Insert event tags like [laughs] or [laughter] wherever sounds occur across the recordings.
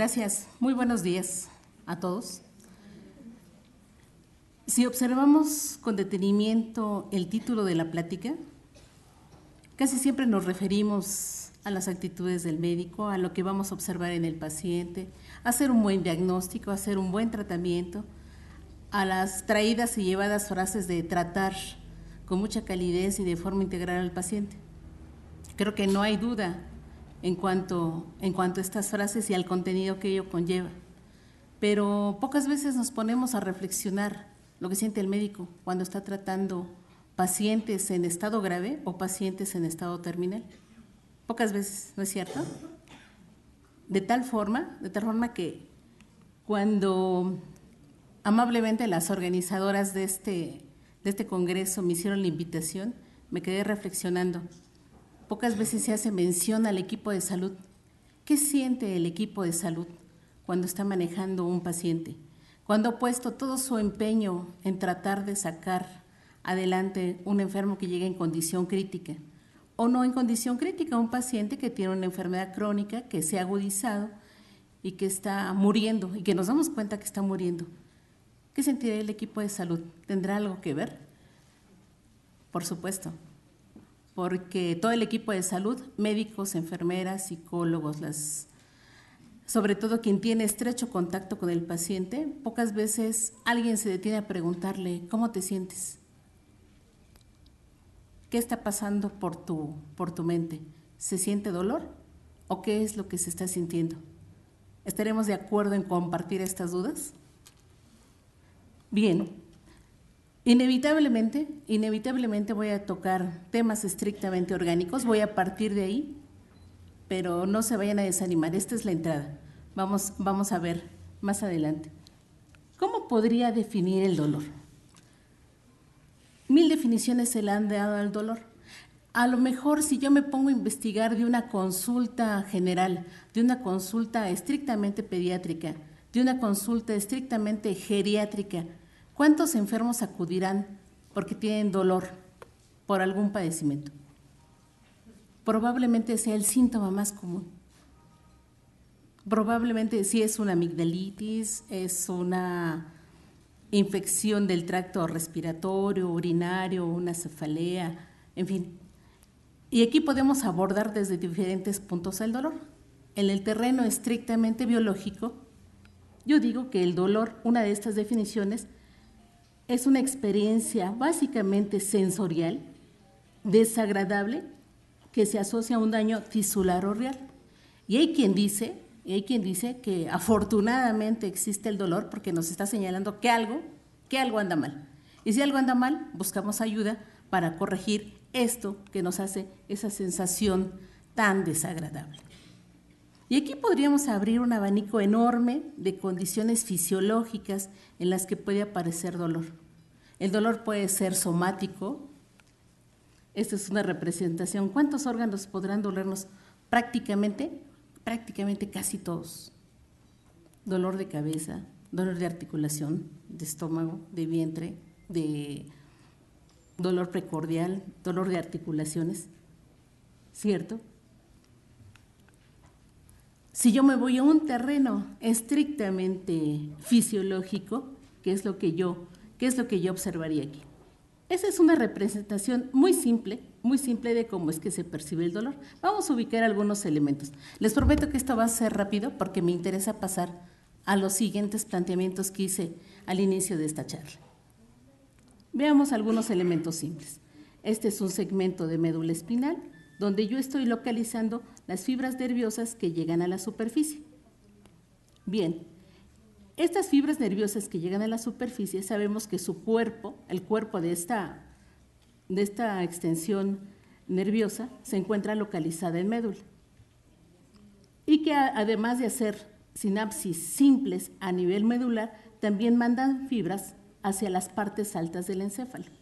Gracias. Muy buenos días a todos. Si observamos con detenimiento el título de la plática, casi siempre nos referimos a las actitudes del médico, a lo que vamos a observar en el paciente, a hacer un buen diagnóstico, a hacer un buen tratamiento, a las traídas y llevadas frases de tratar con mucha calidez y de forma integral al paciente. Creo que no hay duda en cuanto, en cuanto a estas frases y al contenido que ello conlleva. Pero pocas veces nos ponemos a reflexionar lo que siente el médico cuando está tratando pacientes en estado grave o pacientes en estado terminal. Pocas veces, ¿no es cierto? De tal forma, de tal forma que cuando amablemente las organizadoras de este, de este congreso me hicieron la invitación, me quedé reflexionando Pocas veces se hace mención al equipo de salud. ¿Qué siente el equipo de salud cuando está manejando un paciente? Cuando ha puesto todo su empeño en tratar de sacar adelante un enfermo que llega en condición crítica o no en condición crítica, un paciente que tiene una enfermedad crónica que se ha agudizado y que está muriendo y que nos damos cuenta que está muriendo. ¿Qué sentirá el equipo de salud? ¿Tendrá algo que ver? Por supuesto porque todo el equipo de salud, médicos, enfermeras, psicólogos, las, sobre todo quien tiene estrecho contacto con el paciente, pocas veces alguien se detiene a preguntarle, ¿cómo te sientes? ¿Qué está pasando por tu, por tu mente? ¿Se siente dolor o qué es lo que se está sintiendo? ¿Estaremos de acuerdo en compartir estas dudas? Bien, Inevitablemente, inevitablemente voy a tocar temas estrictamente orgánicos, voy a partir de ahí, pero no se vayan a desanimar, esta es la entrada. Vamos, vamos a ver más adelante. ¿Cómo podría definir el dolor? Mil definiciones se le han dado al dolor. A lo mejor si yo me pongo a investigar de una consulta general, de una consulta estrictamente pediátrica, de una consulta estrictamente geriátrica, ¿Cuántos enfermos acudirán porque tienen dolor por algún padecimiento? Probablemente sea el síntoma más común. Probablemente si es una amigdalitis, es una infección del tracto respiratorio, urinario, una cefalea, en fin. Y aquí podemos abordar desde diferentes puntos el dolor. En el terreno estrictamente biológico, yo digo que el dolor, una de estas definiciones, es una experiencia básicamente sensorial, desagradable, que se asocia a un daño tisular o real. Y hay quien dice, y hay quien dice que afortunadamente existe el dolor porque nos está señalando que algo, que algo anda mal. Y si algo anda mal, buscamos ayuda para corregir esto que nos hace esa sensación tan desagradable. Y aquí podríamos abrir un abanico enorme de condiciones fisiológicas en las que puede aparecer dolor. El dolor puede ser somático. Esta es una representación. ¿Cuántos órganos podrán dolernos? Prácticamente, prácticamente casi todos. Dolor de cabeza, dolor de articulación, de estómago, de vientre, de dolor precordial, dolor de articulaciones. ¿Cierto? Si yo me voy a un terreno estrictamente fisiológico, que es lo que yo, qué es lo que yo observaría aquí. Esa es una representación muy simple, muy simple de cómo es que se percibe el dolor. Vamos a ubicar algunos elementos. Les prometo que esto va a ser rápido porque me interesa pasar a los siguientes planteamientos que hice al inicio de esta charla. Veamos algunos elementos simples. Este es un segmento de médula espinal donde yo estoy localizando las fibras nerviosas que llegan a la superficie. Bien, estas fibras nerviosas que llegan a la superficie, sabemos que su cuerpo, el cuerpo de esta, de esta extensión nerviosa, se encuentra localizada en médula. Y que además de hacer sinapsis simples a nivel medular, también mandan fibras hacia las partes altas del encéfalo.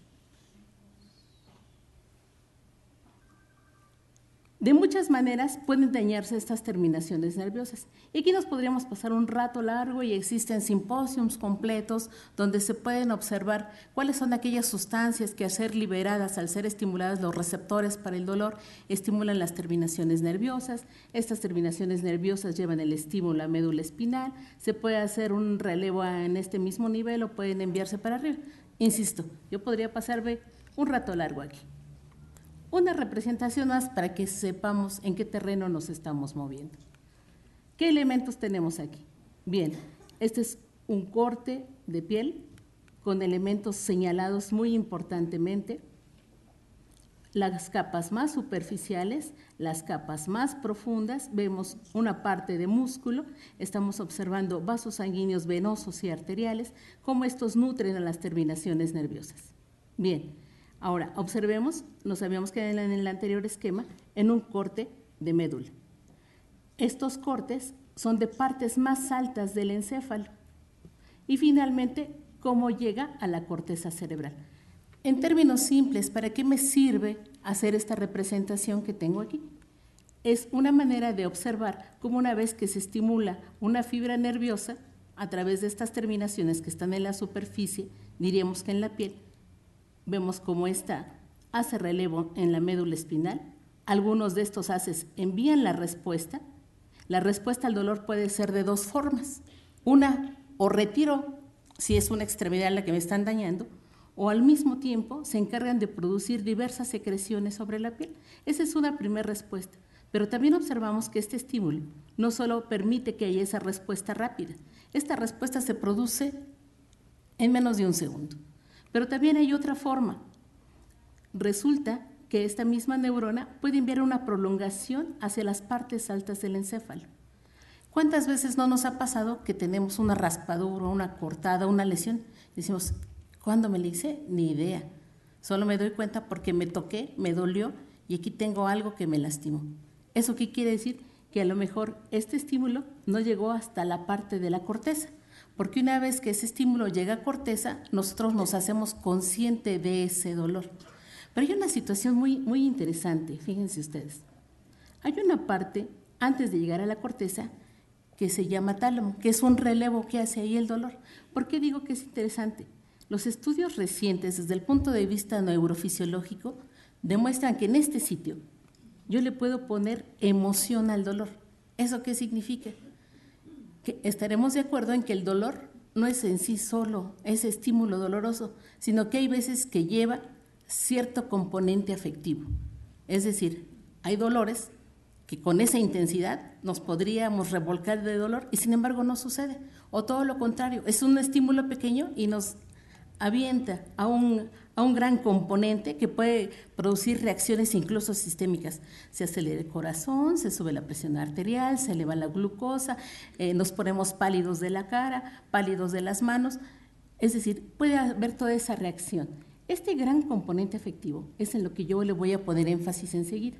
De muchas maneras pueden dañarse estas terminaciones nerviosas. Y aquí nos podríamos pasar un rato largo y existen simposios completos donde se pueden observar cuáles son aquellas sustancias que al ser liberadas, al ser estimuladas los receptores para el dolor, estimulan las terminaciones nerviosas. Estas terminaciones nerviosas llevan el estímulo a médula espinal. Se puede hacer un relevo en este mismo nivel o pueden enviarse para arriba. Insisto, yo podría pasarme un rato largo aquí. Una representación más para que sepamos en qué terreno nos estamos moviendo. ¿Qué elementos tenemos aquí? Bien, este es un corte de piel con elementos señalados muy importantemente. Las capas más superficiales, las capas más profundas, vemos una parte de músculo, estamos observando vasos sanguíneos venosos y arteriales, cómo estos nutren a las terminaciones nerviosas. Bien, Ahora, observemos, nos habíamos quedado en el anterior esquema, en un corte de médula. Estos cortes son de partes más altas del encéfalo. Y finalmente, cómo llega a la corteza cerebral. En términos simples, ¿para qué me sirve hacer esta representación que tengo aquí? Es una manera de observar cómo una vez que se estimula una fibra nerviosa a través de estas terminaciones que están en la superficie, diríamos que en la piel, vemos cómo esta hace relevo en la médula espinal. Algunos de estos haces envían la respuesta. La respuesta al dolor puede ser de dos formas. Una, o retiro si es una extremidad la que me están dañando, o al mismo tiempo se encargan de producir diversas secreciones sobre la piel. Esa es una primera respuesta. Pero también observamos que este estímulo no solo permite que haya esa respuesta rápida, esta respuesta se produce en menos de un segundo. Pero también hay otra forma. Resulta que esta misma neurona puede enviar una prolongación hacia las partes altas del encéfalo. ¿Cuántas veces no nos ha pasado que tenemos una raspadura, una cortada, una lesión? Decimos, ¿cuándo me la hice? Ni idea. Solo me doy cuenta porque me toqué, me dolió y aquí tengo algo que me lastimó. ¿Eso qué quiere decir? Que a lo mejor este estímulo no llegó hasta la parte de la corteza porque una vez que ese estímulo llega a corteza, nosotros nos hacemos consciente de ese dolor. Pero hay una situación muy, muy interesante, fíjense ustedes. Hay una parte antes de llegar a la corteza que se llama tálamo, que es un relevo que hace ahí el dolor. ¿Por qué digo que es interesante? Los estudios recientes desde el punto de vista neurofisiológico demuestran que en este sitio yo le puedo poner emoción al dolor. ¿Eso qué significa? Estaremos de acuerdo en que el dolor no es en sí solo ese estímulo doloroso, sino que hay veces que lleva cierto componente afectivo. Es decir, hay dolores que con esa intensidad nos podríamos revolcar de dolor y sin embargo no sucede. O todo lo contrario, es un estímulo pequeño y nos avienta a un, gran componente que puede producir reacciones incluso sistémicas. Se acelera el corazón, se sube la presión arterial, se eleva la glucosa, eh, nos ponemos pálidos de la cara, pálidos de las manos. Es decir, puede haber toda esa reacción. Este gran componente afectivo es en lo que yo le voy a poner énfasis enseguida.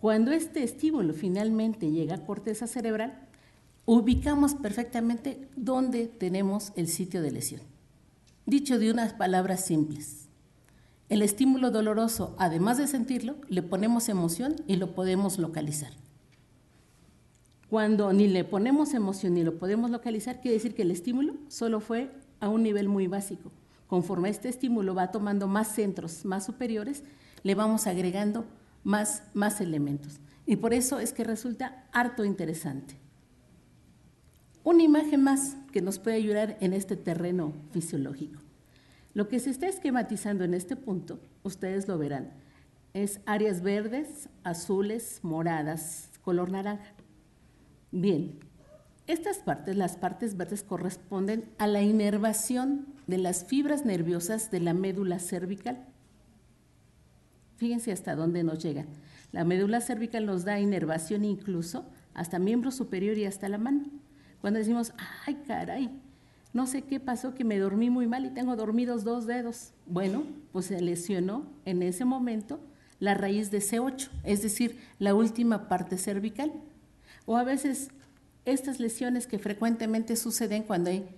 Cuando este estímulo finalmente llega a corteza cerebral, ubicamos perfectamente dónde tenemos el sitio de lesión. Dicho de unas palabras simples, el estímulo doloroso, además de sentirlo, le ponemos emoción y lo podemos localizar. Cuando ni le ponemos emoción ni lo podemos localizar, quiere decir que el estímulo solo fue a un nivel muy básico. Conforme este estímulo va tomando más centros más superiores, le vamos agregando más, más elementos. Y por eso es que resulta harto interesante. Una imagen más que nos puede ayudar en este terreno fisiológico. Lo que se está esquematizando en este punto, ustedes lo verán, es áreas verdes, azules, moradas, color naranja. Bien, estas partes, las partes verdes, corresponden a la inervación de las fibras nerviosas de la médula cervical. Fíjense hasta dónde nos llega. La médula cervical nos da inervación incluso hasta miembro superior y hasta la mano. Cuando decimos, ay, caray, no sé qué pasó, que me dormí muy mal y tengo dormidos dos dedos. Bueno, pues se lesionó en ese momento la raíz de C8, es decir, la última parte cervical. O a veces estas lesiones que frecuentemente suceden cuando hay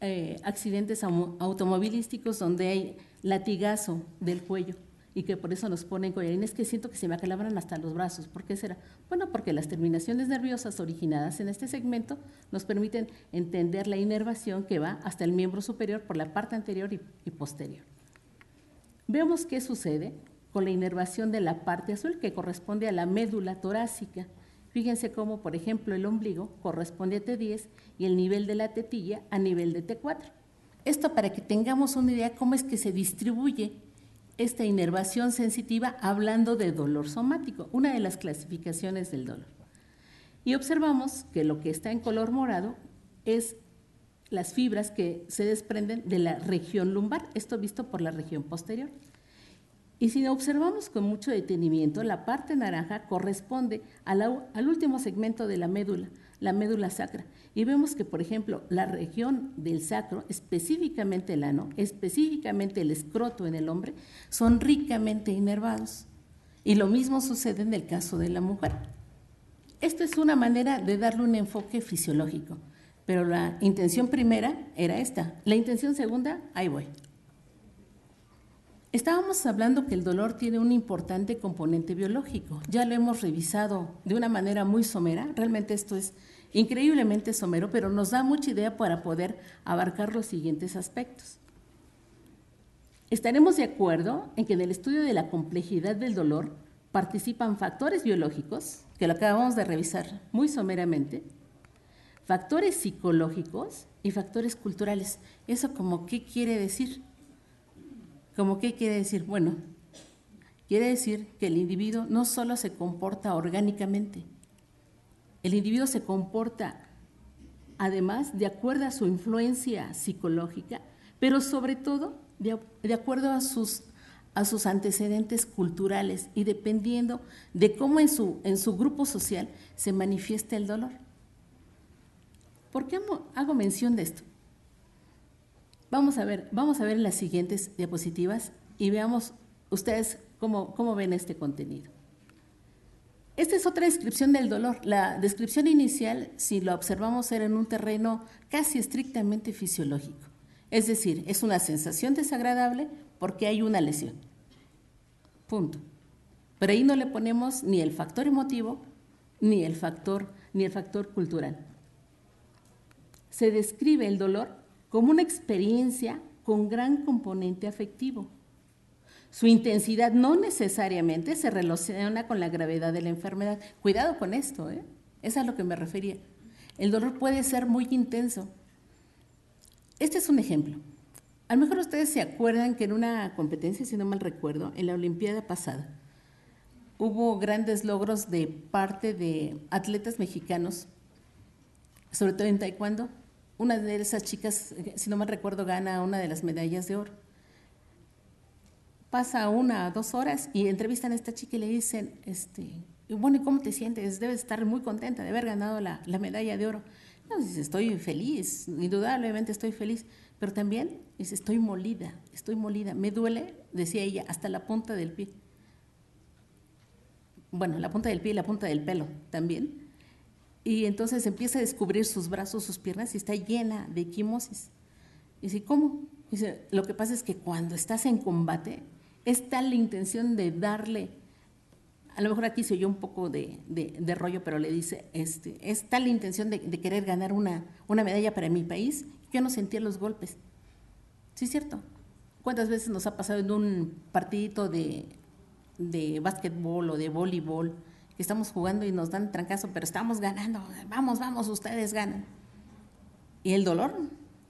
eh, accidentes automovilísticos donde hay latigazo del cuello. Y que por eso nos ponen collarines que siento que se me acalabran hasta los brazos. ¿Por qué será? Bueno, porque las terminaciones nerviosas originadas en este segmento nos permiten entender la inervación que va hasta el miembro superior por la parte anterior y, posterior. Vemos qué sucede con la inervación de la parte azul que corresponde a la médula torácica. Fíjense cómo, por ejemplo, el ombligo corresponde a T10 y el nivel de la tetilla a nivel de T4. Esto para que tengamos una idea cómo es que se distribuye esta inervación sensitiva hablando de dolor somático, una de las clasificaciones del dolor. Y observamos que lo que está en color morado es las fibras que se desprenden de la región lumbar, esto visto por la región posterior. Y si observamos con mucho detenimiento, la parte naranja corresponde al, al último segmento de la médula, la médula sacra. Y vemos que, por ejemplo, la región del sacro, específicamente el ano, específicamente el escroto en el hombre, son ricamente inervados. Y lo mismo sucede en el caso de la mujer. Esto es una manera de darle un enfoque fisiológico, pero la intención primera era esta. La intención segunda, ahí voy. Estábamos hablando que el dolor tiene un importante componente biológico. Ya lo hemos revisado de una manera muy somera. Realmente esto es increíblemente somero, pero nos da mucha idea para poder abarcar los siguientes aspectos. Estaremos de acuerdo en que en el estudio de la complejidad del dolor participan factores biológicos, que lo acabamos de revisar muy someramente, factores psicológicos y factores culturales. ¿Eso como qué quiere decir? ¿Cómo qué quiere decir? Bueno, quiere decir que el individuo no solo se comporta orgánicamente, el individuo se comporta además de acuerdo a su influencia psicológica, pero sobre todo de, acuerdo a sus, a sus antecedentes culturales y dependiendo de cómo en su, en su grupo social se manifiesta el dolor. ¿Por qué hago mención de esto? Vamos a ver, vamos a ver las siguientes diapositivas y veamos ustedes cómo, cómo ven este contenido. Esta es otra descripción del dolor. La descripción inicial, si lo observamos, era en un terreno casi estrictamente fisiológico. Es decir, es una sensación desagradable porque hay una lesión. Punto. Pero ahí no le ponemos ni el factor emotivo ni el factor, ni el factor cultural. Se describe el dolor como una experiencia con gran componente afectivo. Su intensidad no necesariamente se relaciona con la gravedad de la enfermedad. Cuidado con esto, ¿eh? Es a lo que me refería. El dolor puede ser muy intenso. Este es un ejemplo. A lo mejor ustedes se acuerdan que en una competencia, si no mal recuerdo, en la Olimpiada pasada, hubo grandes logros de parte de atletas mexicanos, sobre todo en taekwondo, una de esas chicas, si no me recuerdo, gana una de las medallas de oro. Pasa una, dos horas y entrevistan a esta chica y le dicen, este, bueno, ¿y cómo te sientes? Debes estar muy contenta de haber ganado la, medalla de oro. No, dice, estoy feliz, indudablemente estoy feliz, pero también dice, estoy molida, estoy molida, me duele, decía ella, hasta la punta del pie. Bueno, la punta del pie y la punta del pelo también. Y entonces empieza a descubrir sus brazos, sus piernas y está llena de equimosis. Y dice, ¿cómo? Dice, lo que pasa es que cuando estás en combate, es tal la intención de darle, a lo mejor aquí se oyó un poco de, rollo, pero le dice, este, es tal la intención de, querer ganar una, una medalla para mi país, yo no sentía los golpes. Sí, es cierto. ¿Cuántas veces nos ha pasado en un partidito de, de básquetbol o de voleibol? Estamos jugando y nos dan trancazo, pero estamos ganando, vamos, vamos, ustedes ganan. Y el dolor,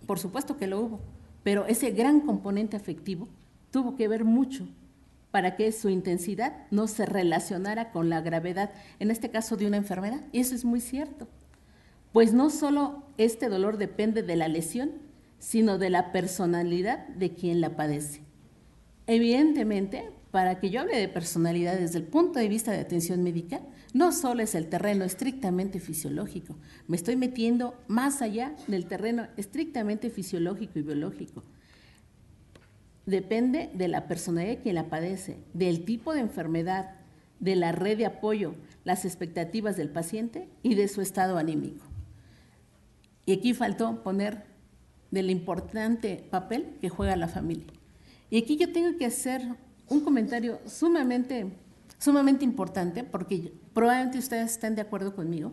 por supuesto que lo hubo, pero ese gran componente afectivo tuvo que ver mucho para que su intensidad no se relacionara con la gravedad, en este caso de una enfermedad. Y eso es muy cierto. Pues no solo este dolor depende de la lesión, sino de la personalidad de quien la padece. Evidentemente, para que yo hable de personalidad desde el punto de vista de atención médica, no solo es el terreno estrictamente fisiológico, me estoy metiendo más allá del terreno estrictamente fisiológico y biológico. Depende de la personalidad de quien la padece, del tipo de enfermedad, de la red de apoyo, las expectativas del paciente y de su estado anímico. Y aquí faltó poner del importante papel que juega la familia. Y aquí yo tengo que hacer un comentario sumamente, sumamente importante, porque probablemente ustedes estén de acuerdo conmigo.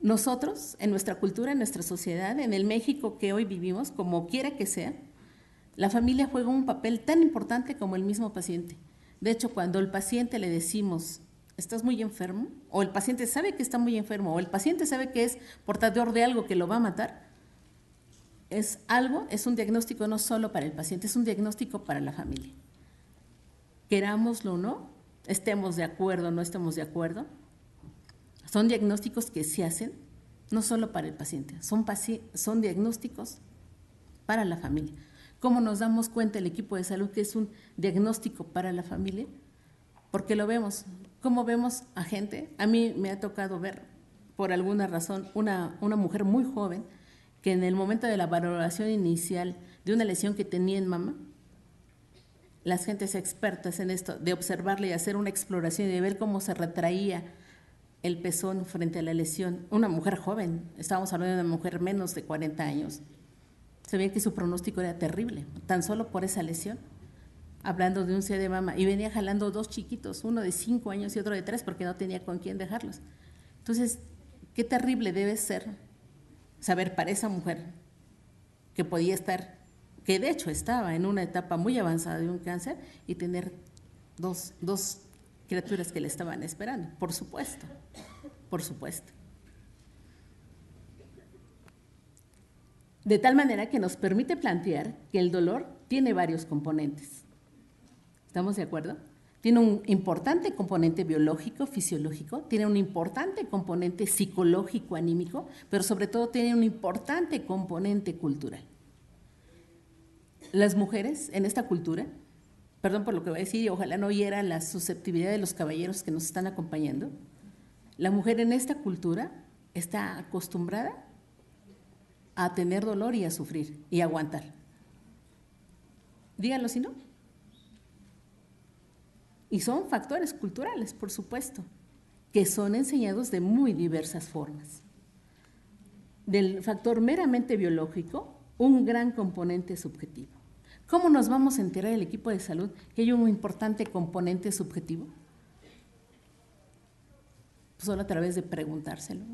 Nosotros, en nuestra cultura, en nuestra sociedad, en el México que hoy vivimos, como quiera que sea, la familia juega un papel tan importante como el mismo paciente. De hecho, cuando al paciente le decimos, estás muy enfermo, o el paciente sabe que está muy enfermo, o el paciente sabe que es portador de algo que lo va a matar, es algo, es un diagnóstico no solo para el paciente, es un diagnóstico para la familia. Querámoslo o no, estemos de acuerdo o no estemos de acuerdo, son diagnósticos que se hacen no solo para el paciente, son, son diagnósticos para la familia. ¿Cómo nos damos cuenta el equipo de salud que es un diagnóstico para la familia? Porque lo vemos. ¿Cómo vemos a gente? A mí me ha tocado ver, por alguna razón, una, una mujer muy joven que en el momento de la valoración inicial de una lesión que tenía en mama, las gentes expertas en esto, de observarle y hacer una exploración y de ver cómo se retraía el pezón frente a la lesión, una mujer joven, estábamos hablando de una mujer menos de 40 años, se veía que su pronóstico era terrible, tan solo por esa lesión, hablando de un C de mama, y venía jalando dos chiquitos, uno de cinco años y otro de tres, porque no tenía con quién dejarlos. Entonces, qué terrible debe ser saber para esa mujer que podía estar, que de hecho estaba en una etapa muy avanzada de un cáncer, y tener dos, dos criaturas que le estaban esperando, por supuesto, por supuesto. de tal manera que nos permite plantear que el dolor tiene varios componentes. ¿Estamos de acuerdo? Tiene un importante componente biológico, fisiológico, tiene un importante componente psicológico, anímico, pero sobre todo tiene un importante componente cultural. Las mujeres en esta cultura, perdón por lo que voy a decir, y ojalá no hiera la susceptibilidad de los caballeros que nos están acompañando, la mujer en esta cultura está acostumbrada a tener dolor y a sufrir y aguantar. Díganlo si no. Y son factores culturales, por supuesto, que son enseñados de muy diversas formas. Del factor meramente biológico, un gran componente subjetivo. ¿Cómo nos vamos a enterar el equipo de salud que hay un importante componente subjetivo? solo a través de preguntárselo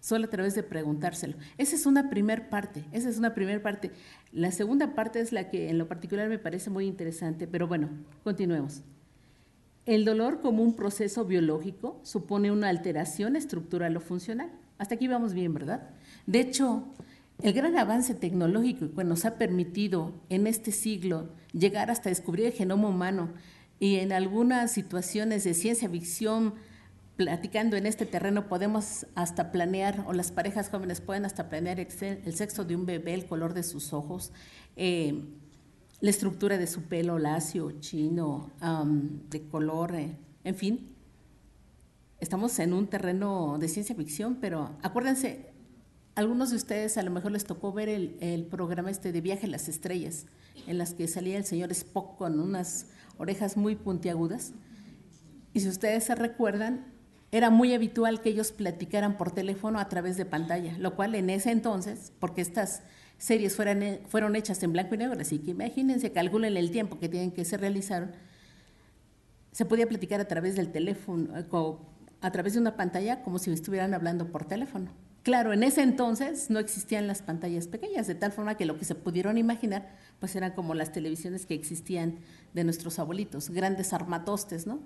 solo a través de preguntárselo. Esa es una primer parte, esa es una primer parte. La segunda parte es la que en lo particular me parece muy interesante, pero bueno, continuemos. El dolor como un proceso biológico supone una alteración estructural o funcional. Hasta aquí vamos bien, ¿verdad? De hecho, el gran avance tecnológico que nos ha permitido en este siglo llegar hasta descubrir el genoma humano y en algunas situaciones de ciencia ficción platicando en este terreno podemos hasta planear, o las parejas jóvenes pueden hasta planear el sexo de un bebé, el color de sus ojos, eh, la estructura de su pelo lacio, chino, de color, eh, en fin. Estamos en un terreno de ciencia ficción, pero acuérdense, algunos de ustedes a lo mejor les tocó ver el, programa este de Viaje a las Estrellas, en las que salía el señor Spock con unas orejas muy puntiagudas. Y si ustedes se recuerdan, era muy habitual que ellos platicaran por teléfono a través de pantalla, lo cual en ese entonces, porque estas series fueron hechas en blanco y negro, así que imagínense, calculen el tiempo que tienen que se realizaron, se podía platicar a través del teléfono, eh, a través de una pantalla, como si estuvieran hablando por teléfono. Claro, en ese entonces no existían las pantallas pequeñas, de tal forma que lo que se pudieron imaginar, pues eran como las televisiones que existían de nuestros abuelitos, grandes armatostes, ¿no?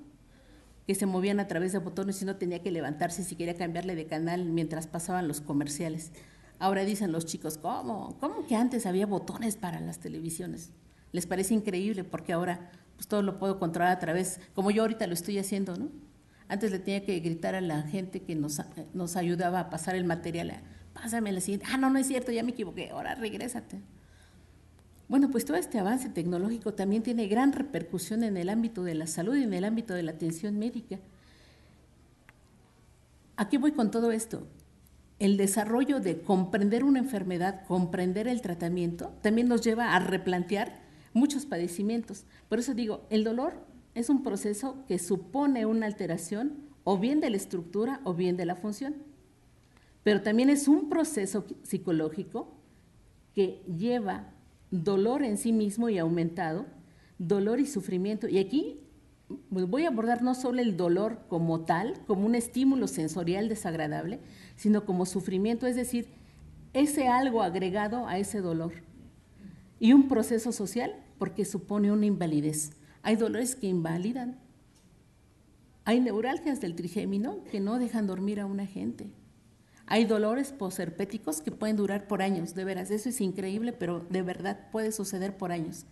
que se movían a través de botones y no tenía que levantarse si quería cambiarle de canal mientras pasaban los comerciales. Ahora dicen los chicos, ¿cómo? ¿Cómo que antes había botones para las televisiones? Les parece increíble porque ahora pues todo lo puedo controlar a través, como yo ahorita lo estoy haciendo, ¿no? Antes le tenía que gritar a la gente que nos, nos ayudaba a pasar el material, pásame la siguiente, ah, no, no es cierto, ya me equivoqué, ahora regrésate. Bueno, pues todo este avance tecnológico también tiene gran repercusión en el ámbito de la salud y en el ámbito de la atención médica. ¿A qué voy con todo esto? El desarrollo de comprender una enfermedad, comprender el tratamiento, también nos lleva a replantear muchos padecimientos. Por eso digo, el dolor es un proceso que supone una alteración o bien de la estructura o bien de la función. Pero también es un proceso psicológico que lleva dolor en sí mismo y aumentado dolor y sufrimiento. Y aquí pues, voy a abordar no solo el dolor como tal, como un estímulo sensorial desagradable, sino como sufrimiento, es decir, ese algo agregado a ese dolor. Y un proceso social porque supone una invalidez. Hay dolores que invalidan. Hay neuralgias del trigémino que no dejan dormir a una gente. Hay dolores posherpéticos que pueden durar por años, de veras, eso es increíble, pero de verdad puede suceder por años.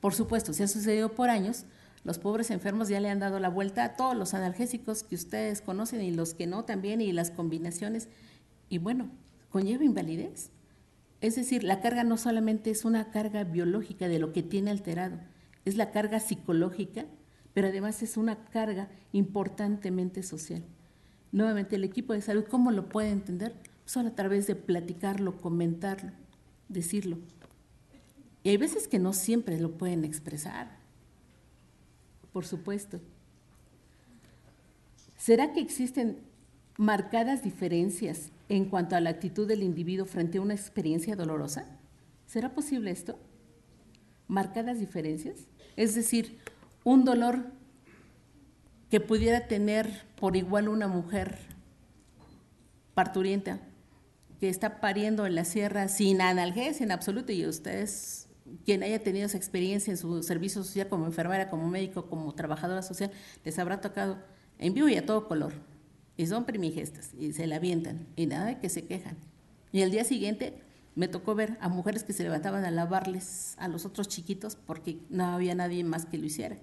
Por supuesto, si ha sucedido por años, los pobres enfermos ya le han dado la vuelta a todos los analgésicos que ustedes conocen y los que no también y las combinaciones. Y bueno, conlleva invalidez. Es decir, la carga no solamente es una carga biológica de lo que tiene alterado, es la carga psicológica, pero además es una carga importantemente social. Nuevamente, el equipo de salud, ¿cómo lo puede entender? Solo a través de platicarlo, comentarlo, decirlo. Y hay veces que no siempre lo pueden expresar, por supuesto. ¿Será que existen marcadas diferencias en cuanto a la actitud del individuo frente a una experiencia dolorosa? ¿Será posible esto? ¿Marcadas diferencias? Es decir, un dolor que pudiera tener por igual una mujer parturienta que está pariendo en la sierra sin analgesia en absoluto y ustedes quien haya tenido esa experiencia en su servicio social como enfermera, como médico, como trabajadora social, les habrá tocado en vivo y a todo color. Y son primigestas y se la avientan y nada de que se quejan. Y el día siguiente me tocó ver a mujeres que se levantaban a lavarles a los otros chiquitos porque no había nadie más que lo hiciera.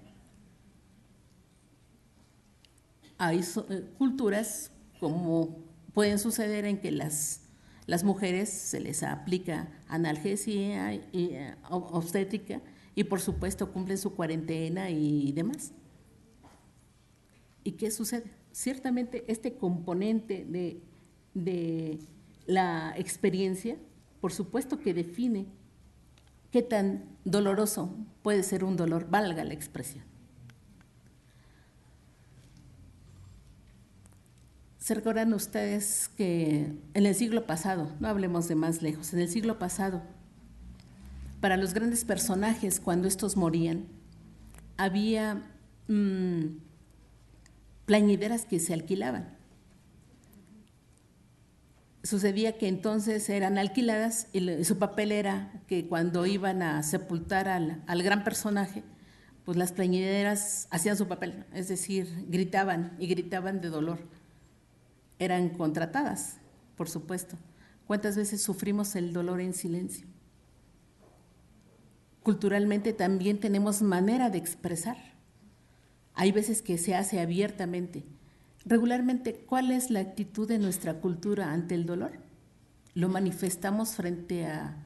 Hay eh, culturas como pueden suceder en que las, las mujeres se les aplica analgesia y, eh, obstétrica y por supuesto cumplen su cuarentena y demás. ¿Y qué sucede? Ciertamente este componente de, de la experiencia, por supuesto que define qué tan doloroso puede ser un dolor, valga la expresión. Se recuerdan ustedes que en el siglo pasado, no hablemos de más lejos, en el siglo pasado, para los grandes personajes, cuando estos morían, había mm, plañideras que se alquilaban. Sucedía que entonces eran alquiladas y su papel era que cuando iban a sepultar al, al gran personaje, pues las plañideras hacían su papel, es decir, gritaban y gritaban de dolor eran contratadas, por supuesto. ¿Cuántas veces sufrimos el dolor en silencio? Culturalmente también tenemos manera de expresar. Hay veces que se hace abiertamente. Regularmente, ¿cuál es la actitud de nuestra cultura ante el dolor? ¿Lo manifestamos frente a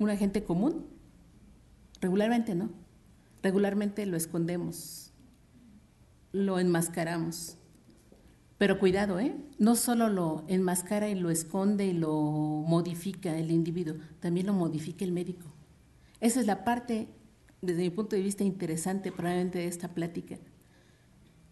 una gente común? Regularmente no. Regularmente lo escondemos, lo enmascaramos. Pero cuidado, ¿eh? No solo lo enmascara y lo esconde y lo modifica el individuo, también lo modifica el médico. Esa es la parte, desde mi punto de vista, interesante probablemente de esta plática.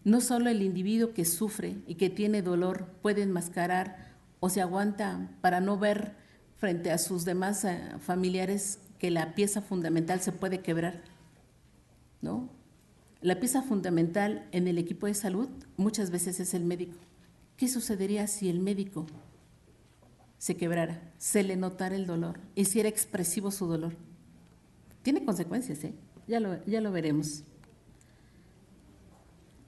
No solo el individuo que sufre y que tiene dolor puede enmascarar o se aguanta para no ver frente a sus demás eh, familiares que la pieza fundamental se puede quebrar, ¿no? La pieza fundamental en el equipo de salud muchas veces es el médico. ¿Qué sucedería si el médico se quebrara, se le notara el dolor, hiciera expresivo su dolor? Tiene consecuencias, ¿eh? ya, lo, ya lo veremos.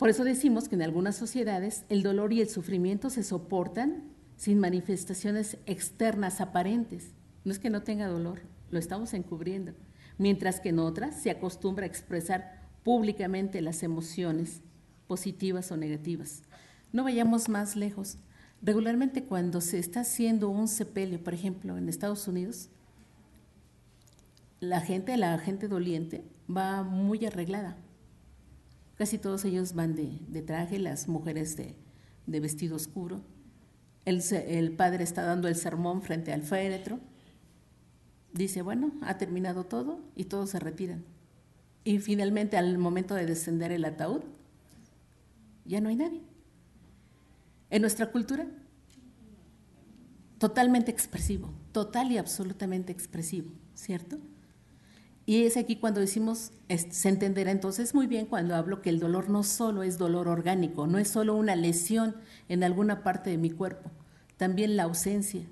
Por eso decimos que en algunas sociedades el dolor y el sufrimiento se soportan sin manifestaciones externas aparentes. No es que no tenga dolor, lo estamos encubriendo. Mientras que en otras se acostumbra a expresar públicamente las emociones positivas o negativas. No vayamos más lejos. Regularmente cuando se está haciendo un sepelio, por ejemplo, en Estados Unidos, la gente, la gente doliente, va muy arreglada. Casi todos ellos van de, traje, las mujeres de, vestido oscuro. El, el, padre está dando el sermón frente al féretro. Dice, bueno, ha terminado todo y todos se retiran. Y finalmente al momento de descender el ataúd, ya no hay nadie. En nuestra cultura, totalmente expresivo, total y absolutamente expresivo, ¿cierto? Y es aquí cuando decimos, se entenderá entonces muy bien cuando hablo que el dolor no solo es dolor orgánico, no es solo una lesión en alguna parte de mi cuerpo, también la ausencia,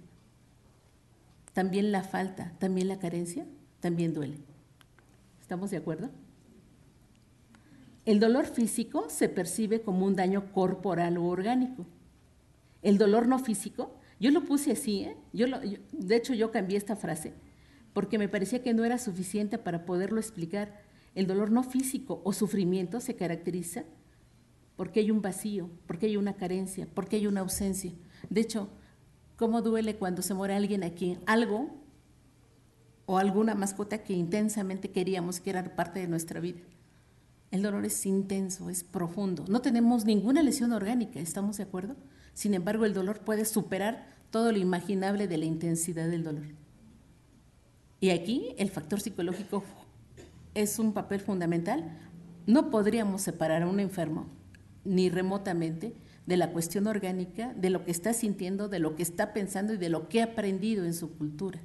también la falta, también la carencia, también duele. ¿Estamos de acuerdo? El dolor físico se percibe como un daño corporal o orgánico. El dolor no físico, yo lo puse así, ¿eh? yo de hecho yo cambié esta frase porque me parecía que no era suficiente para poderlo explicar. El dolor no físico o sufrimiento se caracteriza porque hay un vacío, porque hay una carencia, porque hay una ausencia. De hecho, ¿cómo duele cuando se muere alguien aquí? Algo o alguna mascota que intensamente queríamos que era parte de nuestra vida. El dolor es intenso, es profundo. No tenemos ninguna lesión orgánica, ¿estamos de acuerdo? Sin embargo, el dolor puede superar todo lo imaginable de la intensidad del dolor. Y aquí el factor psicológico es un papel fundamental. No podríamos separar a un enfermo, ni remotamente, de la cuestión orgánica, de lo que está sintiendo, de lo que está pensando y de lo que ha aprendido en su cultura.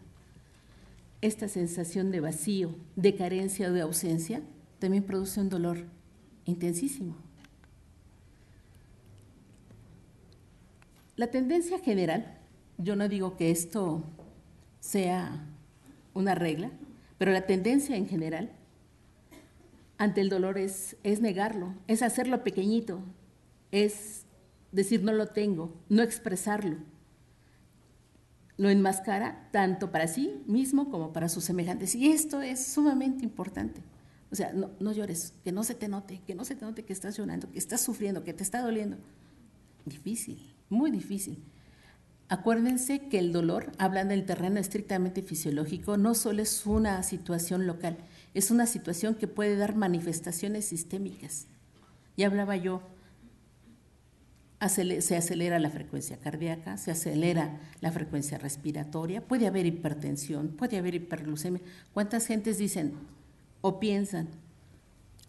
Esta sensación de vacío, de carencia o de ausencia también produce un dolor intensísimo. La tendencia general, yo no digo que esto sea una regla, pero la tendencia en general ante el dolor es, es negarlo, es hacerlo pequeñito, es decir no lo tengo, no expresarlo. Lo enmascara tanto para sí mismo como para sus semejantes. Y esto es sumamente importante. O sea, no, no llores, que no se te note, que no se te note que estás llorando, que estás sufriendo, que te está doliendo. Difícil, muy difícil. Acuérdense que el dolor, hablando del terreno estrictamente fisiológico, no solo es una situación local, es una situación que puede dar manifestaciones sistémicas. Ya hablaba yo, se acelera la frecuencia cardíaca, se acelera la frecuencia respiratoria, puede haber hipertensión, puede haber hiperglucemia. ¿Cuántas gentes dicen o piensan,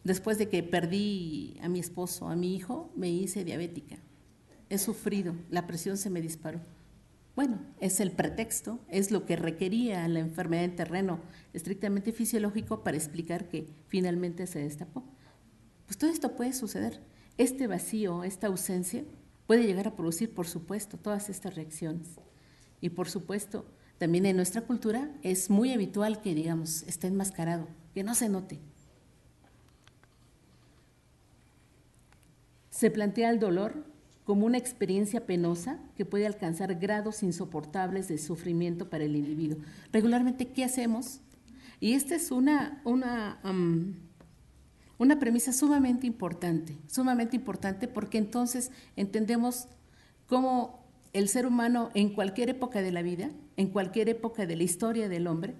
después de que perdí a mi esposo, a mi hijo, me hice diabética? He sufrido, la presión se me disparó. Bueno, es el pretexto, es lo que requería la enfermedad en terreno estrictamente fisiológico para explicar que finalmente se destapó. Pues todo esto puede suceder. Este vacío, esta ausencia, puede llegar a producir, por supuesto, todas estas reacciones. Y por supuesto, también en nuestra cultura es muy habitual que, digamos, esté enmascarado, que no se note. Se plantea el dolor como una experiencia penosa que puede alcanzar grados insoportables de sufrimiento para el individuo. Regularmente, ¿qué hacemos? Y esta es una, una, una premisa sumamente importante, sumamente importante porque entonces entendemos cómo el ser humano en cualquier época de la vida, en cualquier época de la historia del hombre,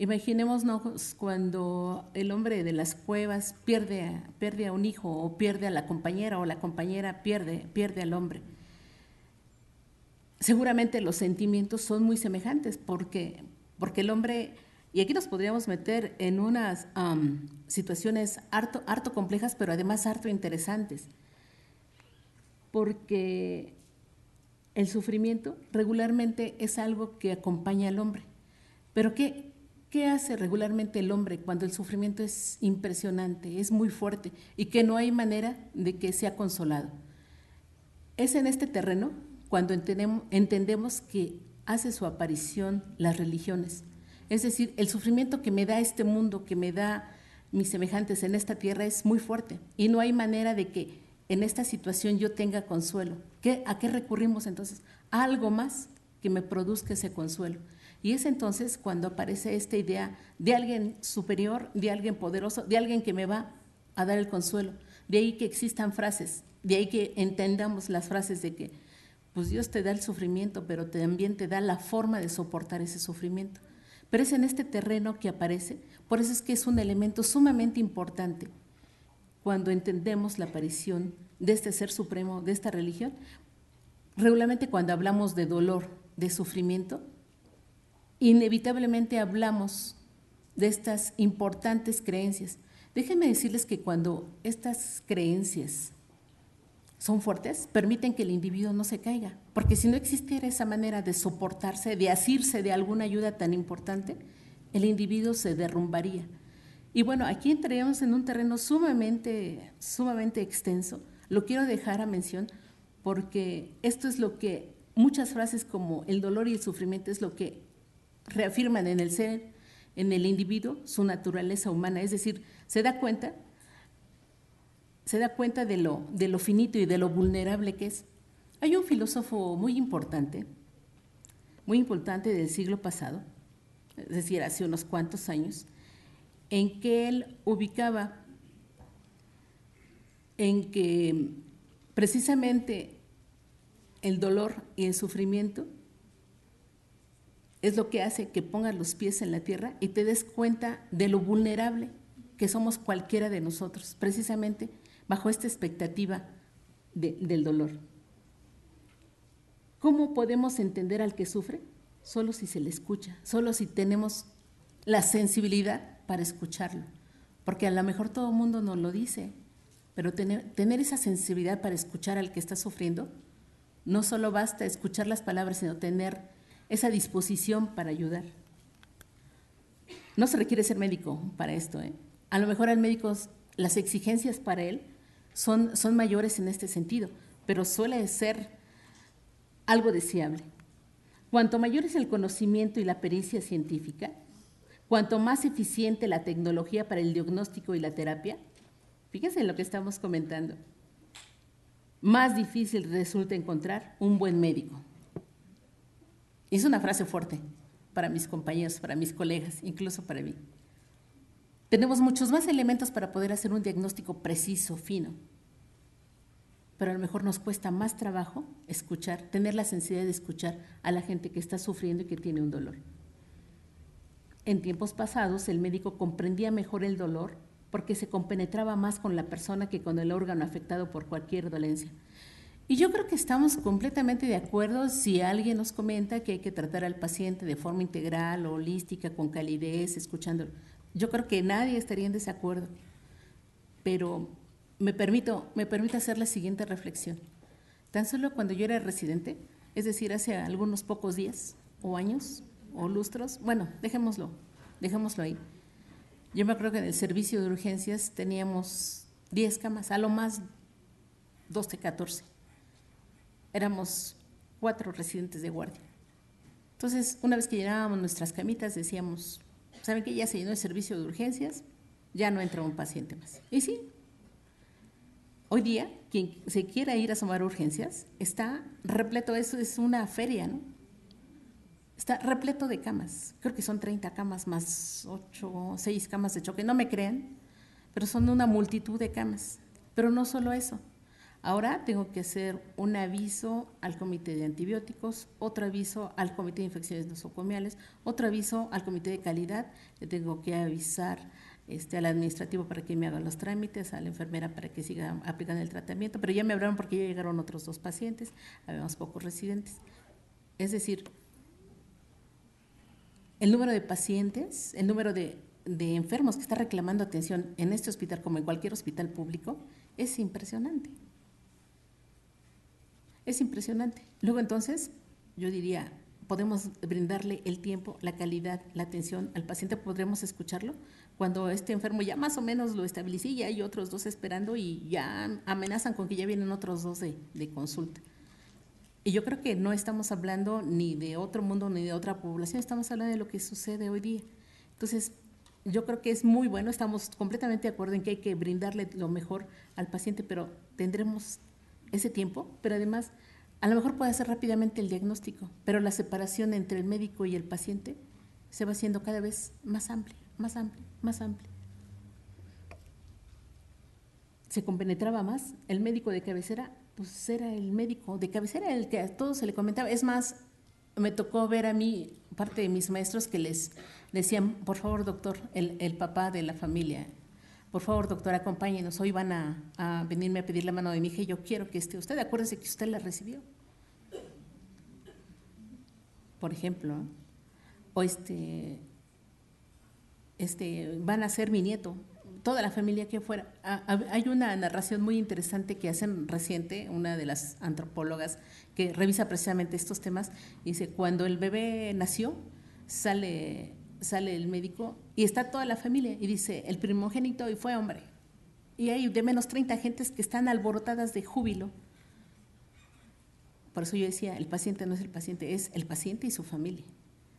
Imaginémonos cuando el hombre de las cuevas pierde a, pierde a un hijo o pierde a la compañera o la compañera pierde, pierde al hombre. Seguramente los sentimientos son muy semejantes porque, porque el hombre, y aquí nos podríamos meter en unas situaciones harto, harto complejas, pero además harto interesantes, porque el sufrimiento regularmente es algo que acompaña al hombre. Pero ¿qué, ¿Qué hace regularmente el hombre cuando el sufrimiento es impresionante, es muy fuerte y que no hay manera de que sea consolado? Es en este terreno cuando entendemos que hace su aparición las religiones. Es decir, el sufrimiento que me da este mundo, que me da mis semejantes en esta tierra es muy fuerte y no hay manera de que en esta situación yo tenga consuelo. ¿A qué recurrimos entonces? Algo más que me produzca ese consuelo. Y es entonces cuando aparece esta idea de alguien superior, de alguien poderoso, de alguien que me va a dar el consuelo. De ahí que existan frases, de ahí que entendamos las frases de que, pues Dios te da el sufrimiento, pero también te da la forma de soportar ese sufrimiento. Pero es en este terreno que aparece, por eso es que es un elemento sumamente importante cuando entendemos la aparición de este ser supremo, de esta religión. Regularmente cuando hablamos de dolor, de sufrimiento, inevitablemente hablamos de estas importantes creencias. Déjenme decirles que cuando estas creencias son fuertes, permiten que el individuo no se caiga, porque si no existiera esa manera de soportarse, de asirse de alguna ayuda tan importante, el individuo se derrumbaría. Y bueno, aquí entraríamos en un terreno sumamente, sumamente extenso. Lo quiero dejar a mención porque esto es lo que muchas frases como el dolor y el sufrimiento es lo que reafirman en el ser, en el individuo, su naturaleza humana. Es decir, se da cuenta, se da cuenta de lo, de lo finito y de lo vulnerable que es. Hay un filósofo muy importante, muy importante del siglo pasado, es decir, hace unos cuantos años, en que él ubicaba en que precisamente el dolor y el sufrimiento es lo que hace que pongas los pies en la tierra y te des cuenta de lo vulnerable que somos cualquiera de nosotros, precisamente bajo esta expectativa del dolor. ¿Cómo podemos entender al que sufre? Solo si se le escucha, solo si tenemos la sensibilidad para escucharlo. Porque a lo mejor todo el mundo nos lo dice, pero tener, tener esa sensibilidad para escuchar al que está sufriendo, no solo basta escuchar las palabras, sino tener esa disposición para ayudar. No se requiere ser médico para esto. ¿eh? A lo mejor al médico las exigencias para él son, son mayores en este sentido, pero suele ser algo deseable. Cuanto mayor es el conocimiento y la pericia científica, cuanto más eficiente la tecnología para el diagnóstico y la terapia, fíjense en lo que estamos comentando, más difícil resulta encontrar un buen médico. Es una frase fuerte para mis compañeros, para mis colegas, incluso para mí. Tenemos muchos más elementos para poder hacer un diagnóstico preciso, fino pero a lo mejor nos cuesta más trabajo escuchar, tener la sensibilidad de escuchar a la gente que está sufriendo y que tiene un dolor. En tiempos pasados el médico comprendía mejor el dolor porque se compenetraba más con la persona que con el órgano afectado por cualquier dolencia. Y yo creo que estamos completamente de acuerdo si alguien nos comenta que hay que tratar al paciente de forma integral, holística, con calidez, escuchándolo. Yo creo que nadie estaría en desacuerdo. Pero me permito, me permito hacer la siguiente reflexión. Tan solo cuando yo era residente, es decir, hace algunos pocos días o años o lustros, bueno, dejémoslo, dejémoslo ahí. Yo me acuerdo que en el servicio de urgencias teníamos 10 camas, a lo más 12, 14. Éramos cuatro residentes de guardia. Entonces, una vez que llenábamos nuestras camitas, decíamos, ¿saben que ya se llenó el servicio de urgencias? Ya no entra un paciente más. Y sí, Hoy día, quien se quiera ir a sumar urgencias, está repleto, eso es una feria, ¿no? Está repleto de camas. Creo que son 30 camas más 8, 6 camas de choque. No me crean, pero son una multitud de camas. Pero no solo eso. Ahora tengo que hacer un aviso al comité de antibióticos, otro aviso al comité de infecciones nosocomiales, otro aviso al comité de calidad. Le tengo que avisar este, al administrativo para que me haga los trámites, a la enfermera para que siga aplicando el tratamiento, pero ya me hablaron porque ya llegaron otros dos pacientes, habíamos pocos residentes. Es decir, el número de pacientes, el número de, de enfermos que está reclamando atención en este hospital como en cualquier hospital público es impresionante. Es impresionante. Luego entonces, yo diría, podemos brindarle el tiempo, la calidad, la atención al paciente, podremos escucharlo, cuando este enfermo ya más o menos lo estabilicé, ya hay otros dos esperando y ya amenazan con que ya vienen otros dos de, consulta. Y yo creo que no estamos hablando ni de otro mundo ni de otra población, estamos hablando de lo que sucede hoy día. Entonces, yo creo que es muy bueno, estamos completamente de acuerdo en que hay que brindarle lo mejor al paciente, pero tendremos ese tiempo, pero además a lo mejor puede hacer rápidamente el diagnóstico, pero la separación entre el médico y el paciente se va haciendo cada vez más amplia más amplio, más amplio. Se compenetraba más. El médico de cabecera, pues era el médico de cabecera el que a todos se le comentaba. Es más, me tocó ver a mí, parte de mis maestros, que les decían, por favor, doctor, el, papá de la familia, por favor, doctor, acompáñenos. Hoy van a, venirme a pedir la mano de mi hija y yo quiero que esté usted. Acuérdese que usted la recibió. Por ejemplo. O este, este, van a ser mi nieto, toda la familia que fuera. Ah, hay una narración muy interesante que hacen reciente, una de las antropólogas que revisa precisamente estos temas, dice, cuando el bebé nació, sale sale el médico y está toda la familia y dice, el primogénito y fue hombre. Y hay de menos 30 gentes que están alborotadas de júbilo. Por eso yo decía, el paciente no es el paciente, es el paciente y su familia.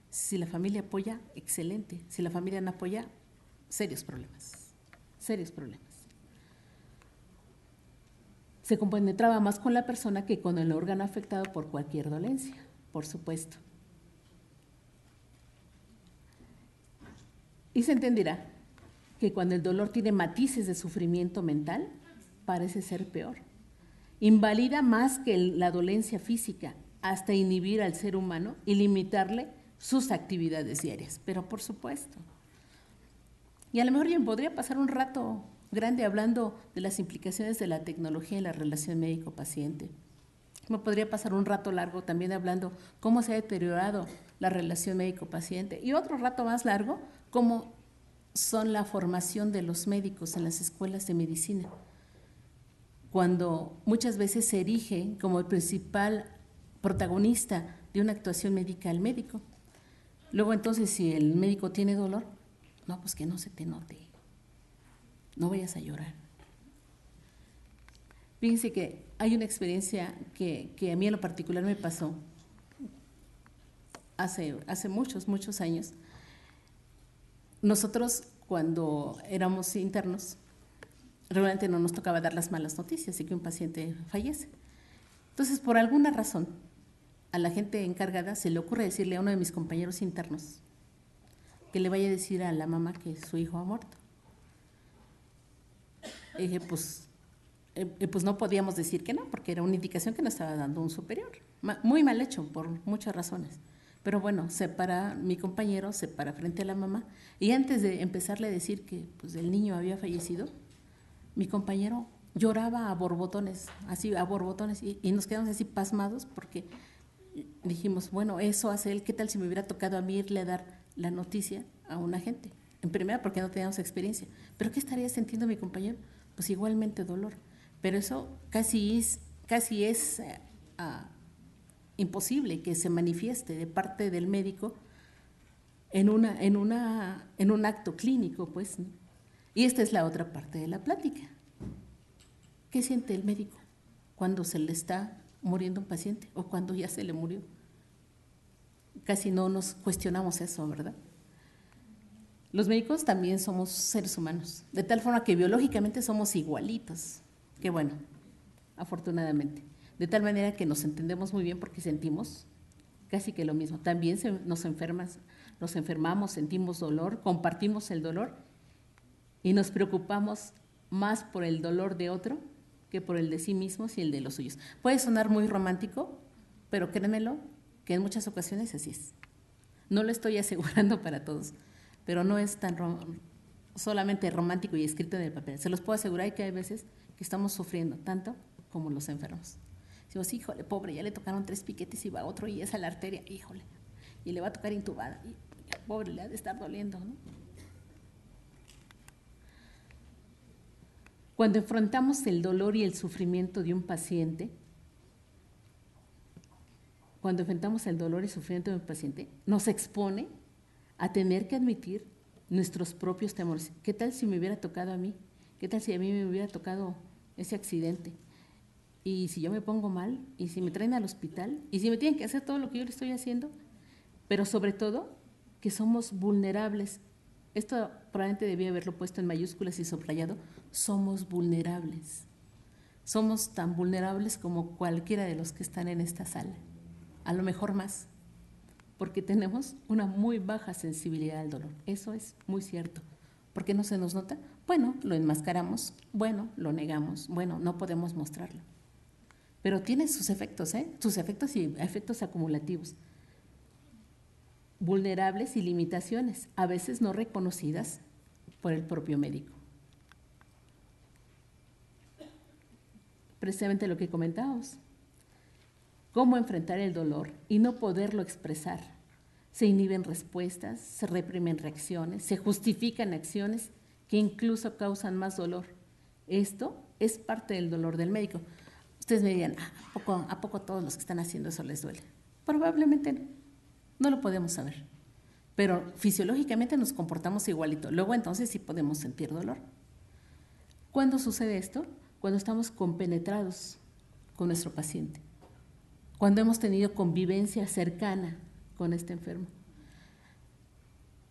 Si la familia apoya, excelente. Si la familia no apoya, serios problemas. Serios problemas. Se compenetraba más con la persona que con el órgano afectado por cualquier dolencia, por supuesto. Y se entenderá que cuando el dolor tiene matices de sufrimiento mental, parece ser peor. Invalida más que la dolencia física, hasta inhibir al ser humano y limitarle sus actividades diarias. Pero por supuesto. Y a lo mejor yo podría pasar un rato grande hablando de las implicaciones de la tecnología en la relación médico-paciente. Me podría pasar un rato largo también hablando cómo se ha deteriorado la relación médico-paciente y otro rato más largo cómo son la formación de los médicos en las escuelas de medicina, cuando muchas veces se erige como el principal protagonista de una actuación médica el médico. Luego entonces si el médico tiene dolor, no, pues que no se te note, no vayas a llorar. Fíjense que hay una experiencia que, que, a mí en lo particular me pasó hace, hace muchos, muchos años. Nosotros cuando éramos internos, realmente no nos tocaba dar las malas noticias y que un paciente fallece. Entonces, por alguna razón, a la gente encargada se le ocurre decirle a uno de mis compañeros internos que le vaya a decir a la mamá que su hijo ha muerto. Y dije, pues, eh, eh, pues no podíamos decir que no, porque era una indicación que nos estaba dando un superior. Muy mal hecho, por muchas razones. Pero bueno, se para mi compañero, se para frente a la mamá, y antes de empezarle a decir que pues, el niño había fallecido, mi compañero lloraba a borbotones, así a borbotones, y, y nos quedamos así pasmados porque dijimos, bueno, eso hace él, ¿qué tal si me hubiera tocado a mí irle a dar la noticia a una gente? En primera, porque no teníamos experiencia. ¿Pero qué estaría sintiendo mi compañero? Pues igualmente dolor. Pero eso casi es, casi es eh, imposible que se manifieste de parte del médico en, una, en, una, en un acto clínico, pues. Y esta es la otra parte de la plática. ¿Qué siente el médico cuando se le está muriendo un paciente o cuando ya se le murió? Casi no nos cuestionamos eso, ¿verdad? Los médicos también somos seres humanos, de tal forma que biológicamente somos igualitos. Qué bueno, afortunadamente de tal manera que nos entendemos muy bien porque sentimos casi que lo mismo. También nos, enfermas, nos enfermamos, sentimos dolor, compartimos el dolor y nos preocupamos más por el dolor de otro que por el de sí mismos y el de los suyos. Puede sonar muy romántico, pero créemelo que en muchas ocasiones así es. No lo estoy [laughs] asegurando para todos, pero no es tan solamente romántico y escrito en el papel. Se los puedo asegurar que hay veces que estamos sufriendo tanto como los enfermos. Decimos, híjole, pobre, ya le tocaron tres piquetes y va otro y es a la arteria, híjole, y le va a tocar intubada. Pobre, le ha de estar doliendo, ¿no? Cuando enfrentamos el dolor y el sufrimiento de un paciente, cuando enfrentamos el dolor y sufrimiento de un paciente, nos expone a tener que admitir nuestros propios temores. ¿Qué tal si me hubiera tocado a mí? ¿Qué tal si a mí me hubiera tocado ese accidente? Y si yo me pongo mal, y si me traen al hospital, y si me tienen que hacer todo lo que yo le estoy haciendo, pero sobre todo que somos vulnerables. Esto probablemente debía haberlo puesto en mayúsculas y subrayado. Somos vulnerables. Somos tan vulnerables como cualquiera de los que están en esta sala. A lo mejor más, porque tenemos una muy baja sensibilidad al dolor. Eso es muy cierto. ¿Por qué no se nos nota? Bueno, lo enmascaramos, bueno, lo negamos, bueno, no podemos mostrarlo pero tiene sus efectos, ¿eh? sus efectos y efectos acumulativos, vulnerables y limitaciones, a veces no reconocidas por el propio médico. Precisamente lo que comentábamos, cómo enfrentar el dolor y no poderlo expresar. Se inhiben respuestas, se reprimen reacciones, se justifican acciones que incluso causan más dolor. Esto es parte del dolor del médico. Ustedes me dirían, ah, ¿a poco, ¿a poco todos los que están haciendo eso les duele? Probablemente no. No lo podemos saber. pero fisiológicamente nos comportamos igualito. Luego entonces sí podemos sentir dolor. ¿Cuándo sucede esto? Cuando estamos compenetrados con nuestro paciente, cuando hemos tenido convivencia cercana con este enfermo.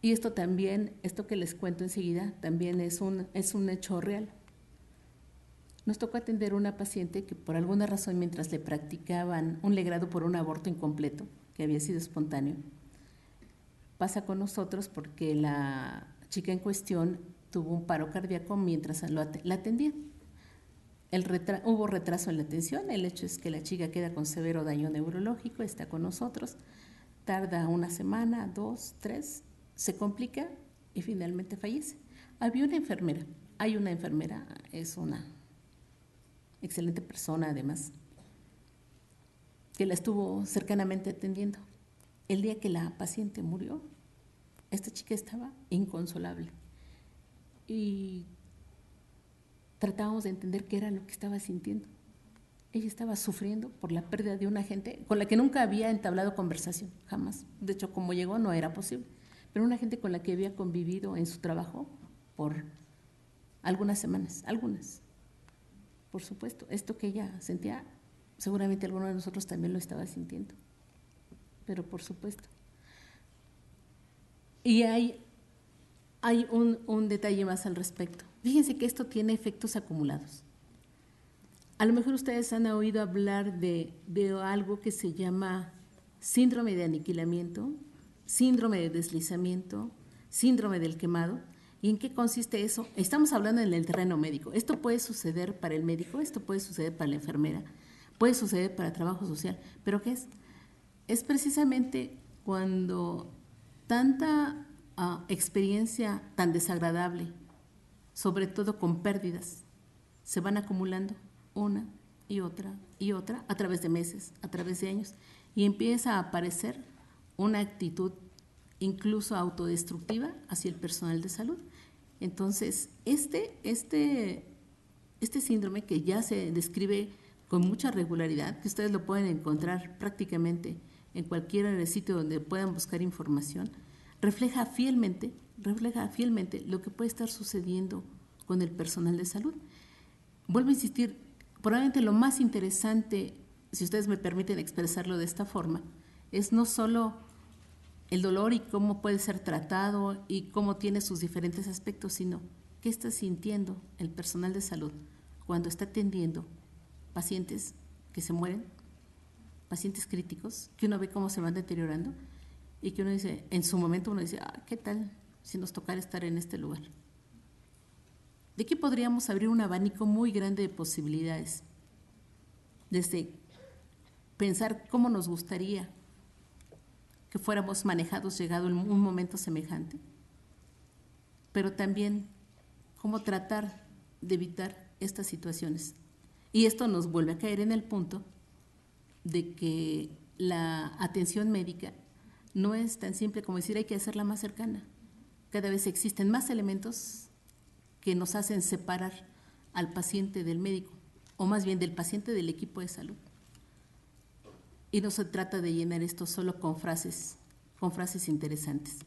Y esto también, esto que les cuento enseguida, también es un, es un hecho real. Nos tocó atender a una paciente que por alguna razón mientras le practicaban un legrado por un aborto incompleto, que había sido espontáneo, pasa con nosotros porque la chica en cuestión tuvo un paro cardíaco mientras la atendía. El hubo retraso en la atención, el hecho es que la chica queda con severo daño neurológico, está con nosotros, tarda una semana, dos, tres, se complica y finalmente fallece. Había una enfermera, hay una enfermera, es una excelente persona además, que la estuvo cercanamente atendiendo. El día que la paciente murió, esta chica estaba inconsolable y tratábamos de entender qué era lo que estaba sintiendo. Ella estaba sufriendo por la pérdida de una gente con la que nunca había entablado conversación, jamás. De hecho, como llegó no era posible. Pero una gente con la que había convivido en su trabajo por algunas semanas, algunas. Por supuesto, esto que ella sentía, seguramente alguno de nosotros también lo estaba sintiendo. Pero por supuesto. Y hay, hay un, un detalle más al respecto. Fíjense que esto tiene efectos acumulados. A lo mejor ustedes han oído hablar de, de, algo que se llama síndrome de aniquilamiento, síndrome de deslizamiento, síndrome del quemado. ¿Y en qué consiste eso? Estamos hablando en el terreno médico. Esto puede suceder para el médico, esto puede suceder para la enfermera, puede suceder para trabajo social. ¿Pero qué es? Es precisamente cuando tanta ah, experiencia tan desagradable, sobre todo con pérdidas, se van acumulando una y otra y otra a través de meses, a través de años, y empieza a aparecer una actitud incluso autodestructiva hacia el personal de salud. Entonces, este, este, este síndrome que ya se describe con mucha regularidad, que ustedes lo pueden encontrar prácticamente en cualquier sitio donde puedan buscar información, refleja fielmente, refleja fielmente lo que puede estar sucediendo con el personal de salud. Vuelvo a insistir, probablemente lo más interesante, si ustedes me permiten expresarlo de esta forma, es no solo el dolor y cómo puede ser tratado y cómo tiene sus diferentes aspectos, sino qué está sintiendo el personal de salud cuando está atendiendo pacientes que se mueren, pacientes críticos, que uno ve cómo se van deteriorando y que uno dice, en su momento uno dice, ah, ¿qué tal si nos tocara estar en este lugar? De aquí podríamos abrir un abanico muy grande de posibilidades, desde pensar cómo nos gustaría que fuéramos manejados llegado un momento semejante, pero también cómo tratar de evitar estas situaciones. Y esto nos vuelve a caer en el punto de que la atención médica no es tan simple como decir hay que hacerla más cercana. Cada vez existen más elementos que nos hacen separar al paciente del médico, o más bien del paciente del equipo de salud. Y no se trata de llenar esto solo con frases, con frases interesantes.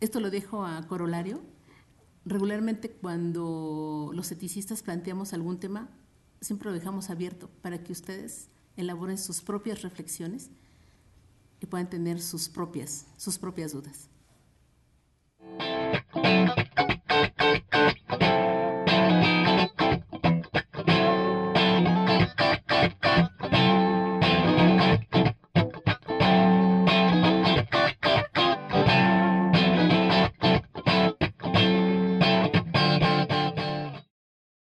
Esto lo dejo a corolario. Regularmente cuando los eticistas planteamos algún tema, siempre lo dejamos abierto para que ustedes elaboren sus propias reflexiones y puedan tener sus propias, sus propias dudas.